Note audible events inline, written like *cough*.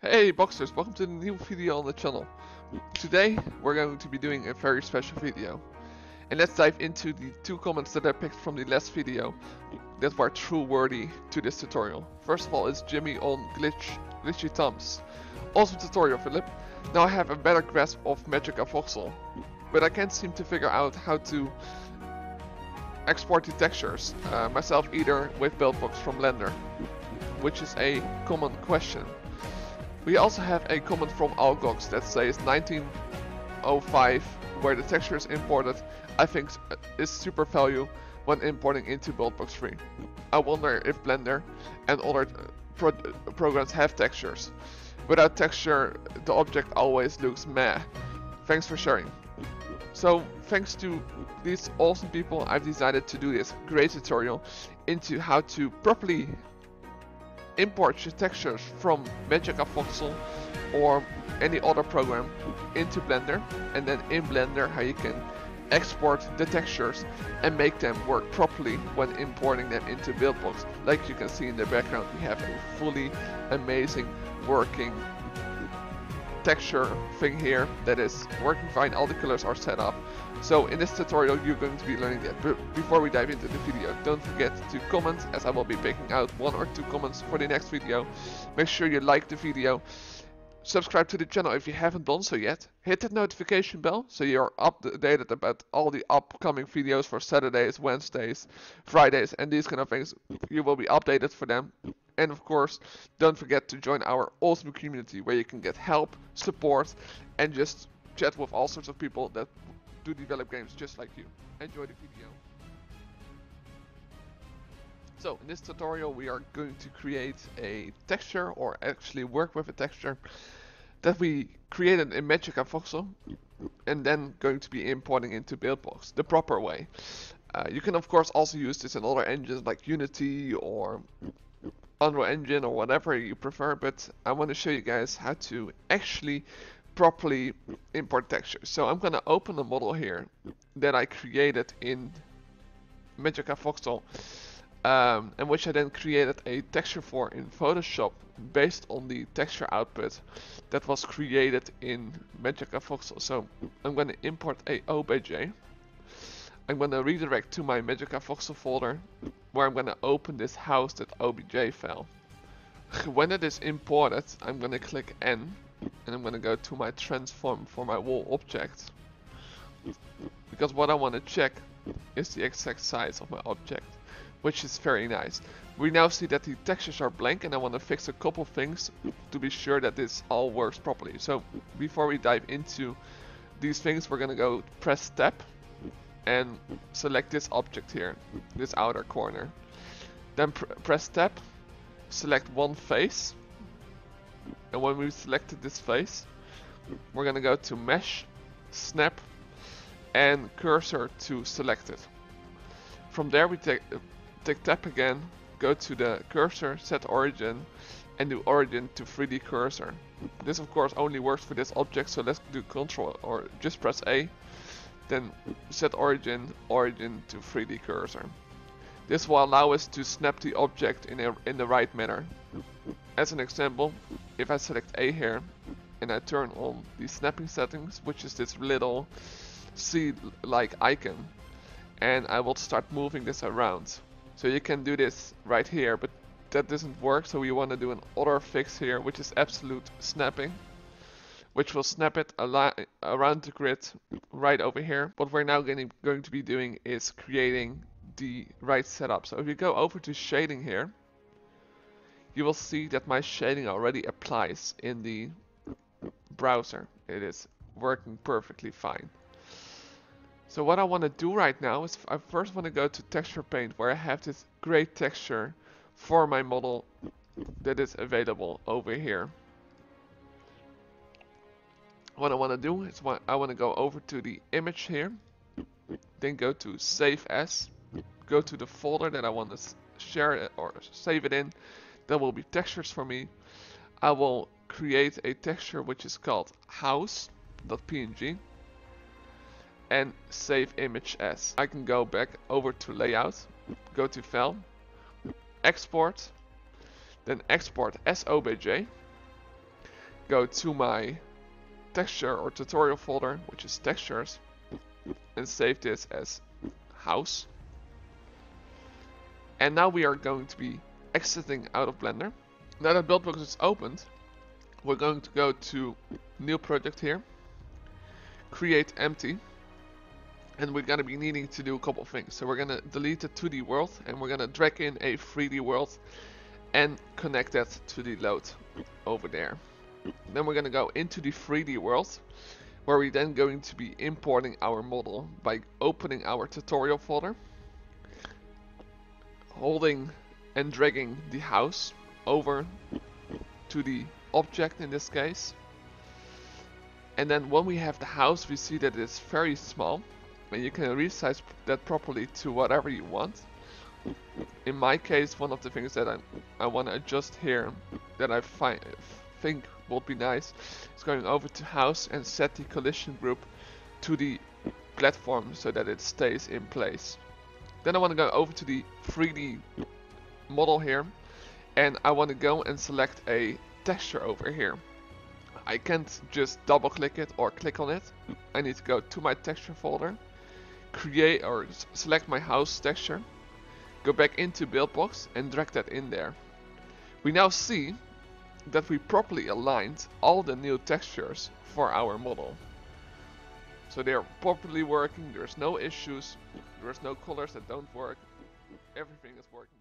Hey Boxers, welcome to the new video on the channel. Today we're going to be doing a very special video. And let's dive into the two comments that I picked from the last video that were true worthy to this tutorial. First of all is Jimmy on Glitch, Glitchy Thumbs. Awesome tutorial Philip. Now I have a better grasp of MagicaVoxel. But I can't seem to figure out how to export the textures uh, myself either with Buildbox from Blender. Which is a common question. We also have a comment from Algox that says 1905 where the texture is imported I think is super value when importing into Buildbox 3. I wonder if Blender and other uh, pro programs have textures. Without texture the object always looks meh. Thanks for sharing. So thanks to these awesome people I've decided to do this great tutorial into how to properly import your textures from MagicaVoxel or any other program into Blender and then in Blender how you can export the textures and make them work properly when importing them into Buildbox. Like you can see in the background we have a fully amazing working texture thing here that is working fine, all the colors are set up. So in this tutorial you're going to be learning that. But before we dive into the video, don't forget to comment as I will be picking out one or two comments for the next video. Make sure you like the video. Subscribe to the channel if you haven't done so yet. Hit that notification bell so you're updated about all the upcoming videos for Saturdays, Wednesdays, Fridays and these kind of things. You will be updated for them. And of course, don't forget to join our awesome community where you can get help, support, and just chat with all sorts of people that do develop games just like you. Enjoy the video. So in this tutorial we are going to create a texture or actually work with a texture that we created in MagicaVoxel and then going to be importing into Buildbox the proper way. Uh, you can of course also use this in other engines like Unity or Unreal Engine or whatever you prefer, but I want to show you guys how to actually properly import textures. So I'm going to open a model here that I created in MagicaVoxel, um, and which I then created a texture for in Photoshop based on the texture output that was created in MagicaVoxel. So I'm going to import a OBJ. I'm to redirect to my MagicaVoxel folder where I'm to open this house that OBJ file. *laughs* when it is imported, I'm to click N and I'm to go to my transform for my wall object. Because what I want to check is the exact size of my object, which is very nice. We now see that the textures are blank and I want to fix a couple things to be sure that this all works properly. So before we dive into these things, we're to go press tab and select this object here, this outer corner. Then pr press tab, select one face, and when we've selected this face, we're gonna go to mesh, snap, and cursor to select it. From there we take, take tab again, go to the cursor, set origin, and do origin to 3D cursor. This of course only works for this object, so let's do control or just press A then set origin, origin to 3D cursor. This will allow us to snap the object in, a, in the right manner. As an example, if I select A here, and I turn on the snapping settings, which is this little C-like icon, and I will start moving this around. So you can do this right here, but that doesn't work, so we want to do an other fix here, which is absolute snapping which will snap it around the grid right over here. What we're now going to be doing is creating the right setup. So if you go over to shading here, you will see that my shading already applies in the browser. It is working perfectly fine. So what I want to do right now is I first want to go to texture paint where I have this great texture for my model that is available over here what I want to do is what I want to go over to the image here, then go to save as, go to the folder that I want to share it or save it in. There will be textures for me. I will create a texture which is called house.png and save image as. I can go back over to layout, go to file, export, then export as OBJ go to my texture or tutorial folder, which is textures, and save this as house. And now we are going to be exiting out of Blender. Now that Buildbox is opened, we're going to go to new project here, create empty, and we're going to be needing to do a couple things. So we're going to delete the 2D world and we're going to drag in a 3D world and connect that to the load over there. Then we're going to go into the 3D world where we're then going to be importing our model by opening our tutorial folder, holding and dragging the house over to the object in this case. And then when we have the house we see that it's very small and you can resize that properly to whatever you want. In my case one of the things that I, I want to adjust here that I find think would be nice is going over to house and set the collision group to the platform so that it stays in place. Then I want to go over to the 3D model here and I want to go and select a texture over here. I can't just double click it or click on it. I need to go to my texture folder, create or select my house texture, go back into Buildbox and drag that in there. We now see that we properly aligned all the new textures for our model. So they are properly working, there's no issues, there's no colors that don't work, everything is working